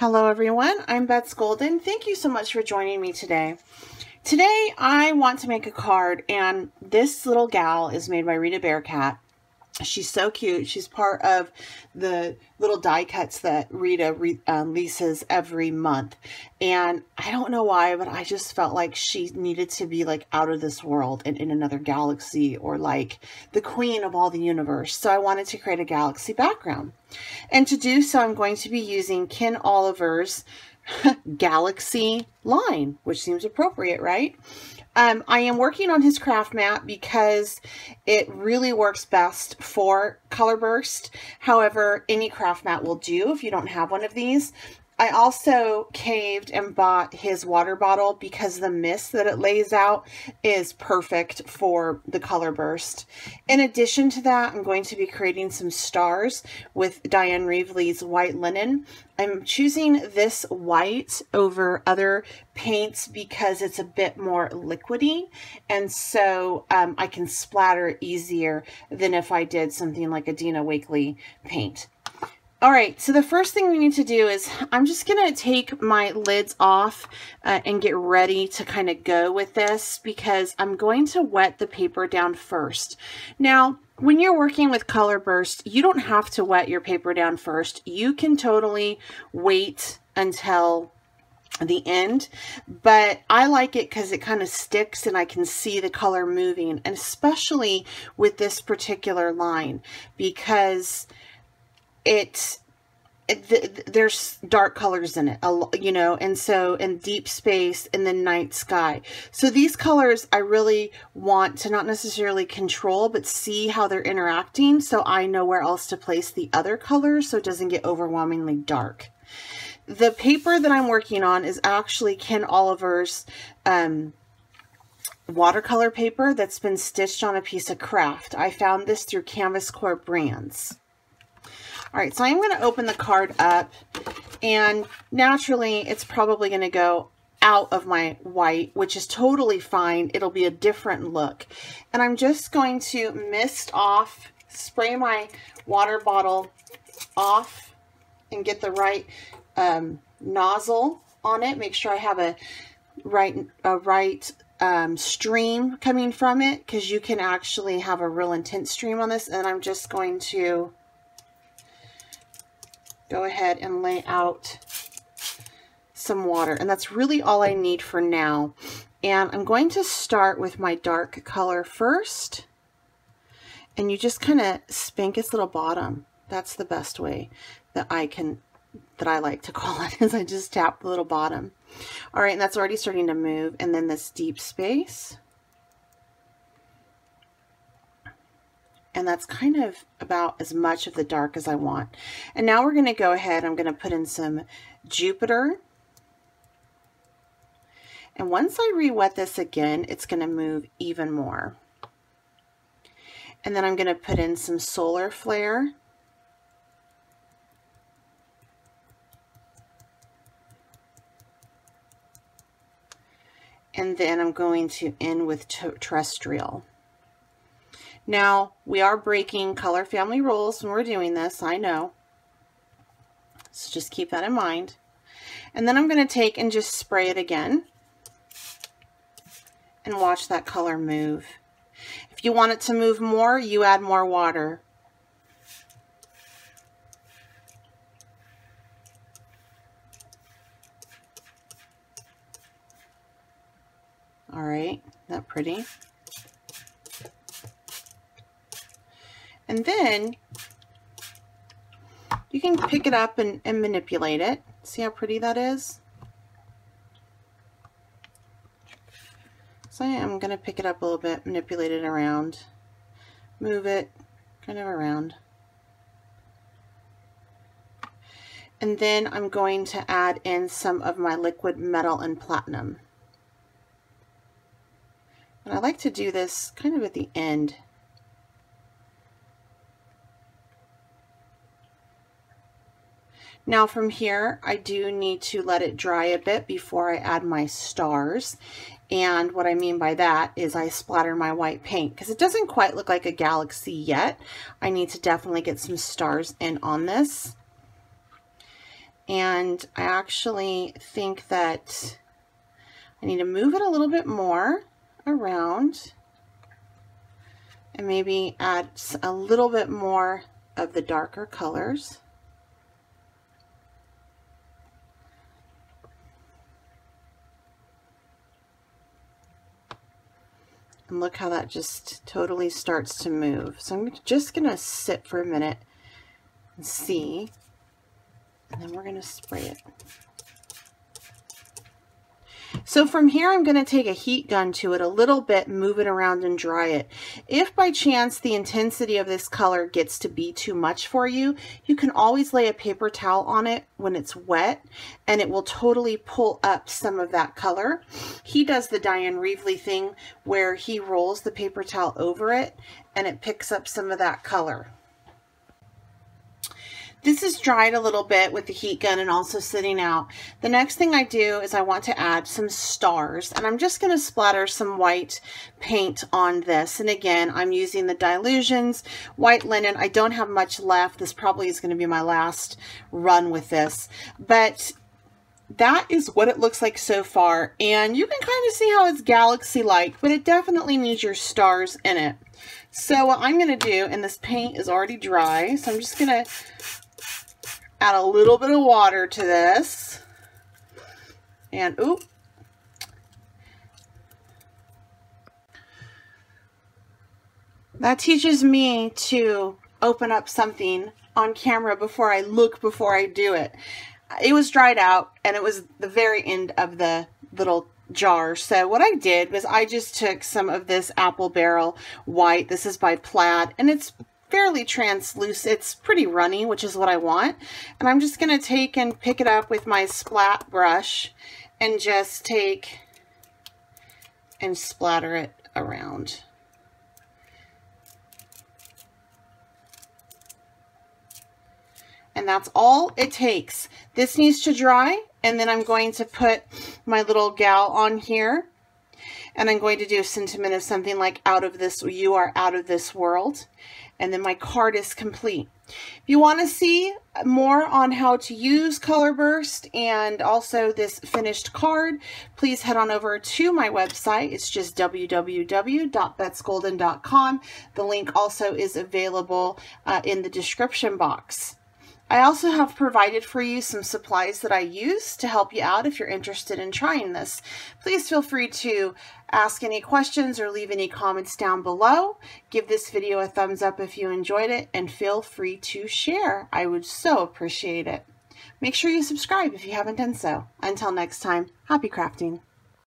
Hello everyone, I'm Betz Golden. Thank you so much for joining me today. Today I want to make a card and this little gal is made by Rita Barakat She's so cute. She's part of the little die cuts that Rita re uh, releases every month. And I don't know why, but I just felt like she needed to be like out of this world and in another galaxy or like the queen of all the universe. So I wanted to create a galaxy background. And to do so, I'm going to be using Ken Oliver's galaxy line, which seems appropriate, right? Um, I am working on his craft mat because it really works best for color burst. However, any craft mat will do if you don't have one of these. I also caved and bought his water bottle because the mist that it lays out is perfect for the color burst. In addition to that, I'm going to be creating some stars with Dyan Reaveley's white linen. I'm choosing this white over other paints because it's a bit more liquidy and so um, I can splatter easier than if I did something like a Dina Wakley paint. All right, so the first thing we need to do is I'm just going to take my lids off uh, and get ready to kind of go with this because I'm going to wet the paper down first. Now, when you're working with Color Burst, you don't have to wet your paper down first. You can totally wait until the end, but I like it because it kind of sticks and I can see the color moving, and especially with this particular line because it, it there's dark colors in it, you know, and so in deep space and then night sky. So these colors I really want to not necessarily control, but see how they're interacting so I know where else to place the other colors so it doesn't get overwhelmingly dark. The paper that I'm working on is actually Ken Oliver's um, watercolor paper that's been stitched on a piece of kraft. I found this through Canvas Corp Brands. All right, so I'm going to open the card up and naturally it's probably going to go out of my white, which is totally fine. It'll be a different look. And I'm just going to mist off, spray my water bottle off and get the right um, nozzle on it. Make sure I have a right, a right um, stream coming from it because you can actually have a real intense stream on this. And I'm just going to go ahead and lay out some water. And that's really all I need for now. And I'm going to start with my dark color first. And you just kind of spank its little bottom. That's the best way that I can, that I like to call it, is I just tap the little bottom. All right, and that's already starting to move. And then this deep space. And that's kind of about as much of the dark as I want. And now we're going to go ahead, I'm going to put in some Jupiter. And once I re-wet this again, it's going to move even more. And then I'm going to put in some solar flare. And then I'm going to end with terrestrial. Now, we are breaking color family rules when we're doing this, I know. So just keep that in mind. And then I'm going to take and just spray it again and watch that color move. If you want it to move more, you add more water. All right, that pretty? And then you can pick it up and, and manipulate it. See how pretty that is? So I'm going to pick it up a little bit, manipulate it around, move it kind of around. And then I'm going to add in some of my liquid metal and platinum. And I like to do this kind of at the end Now from here, I do need to let it dry a bit before I add my stars. And what I mean by that is I splatter my white paint because it doesn't quite look like a galaxy yet. I need to definitely get some stars in on this. And I actually think that I need to move it a little bit more around and maybe add a little bit more of the darker colors. And look how that just totally starts to move. So I'm just going to sit for a minute and see. And then we're going to spray it. So from here, I'm going to take a heat gun to it a little bit, move it around and dry it. If by chance the intensity of this color gets to be too much for you, you can always lay a paper towel on it when it's wet and it will totally pull up some of that color. He does the Dyan Reaveley thing where he rolls the paper towel over it and it picks up some of that color. This is dried a little bit with the heat gun and also sitting out. The next thing I do is I want to add some stars and I'm just going to splatter some white paint on this. And again, I'm using the Dylusions white linen. I don't have much left. This probably is going to be my last run with this, but that is what it looks like so far. And you can kind of see how it's galaxy-like, but it definitely needs your stars in it. So what I'm going to do, and this paint is already dry, so I'm just going to add a little bit of water to this. And, oop. That teaches me to open up something on camera before I look before I do it. It was dried out and it was the very end of the little jar. So what I did was I just took some of this apple barrel white. This is by Plaid and it's fairly translucent. It's pretty runny, which is what I want. And I'm just going to take and pick it up with my splat brush and just take and splatter it around. And that's all it takes. This needs to dry, and then I'm going to put my little gal on here. And I'm going to do a sentiment of something like out of this, you are out of this world and then my card is complete. If you want to see more on how to use Color Burst and also this finished card, please head on over to my website. It's just www.betsgolden.com. The link also is available uh, in the description box. I also have provided for you some supplies that I use to help you out if you're interested in trying this. Please feel free to ask any questions or leave any comments down below. Give this video a thumbs up if you enjoyed it and feel free to share. I would so appreciate it. Make sure you subscribe if you haven't done so. Until next time, happy crafting.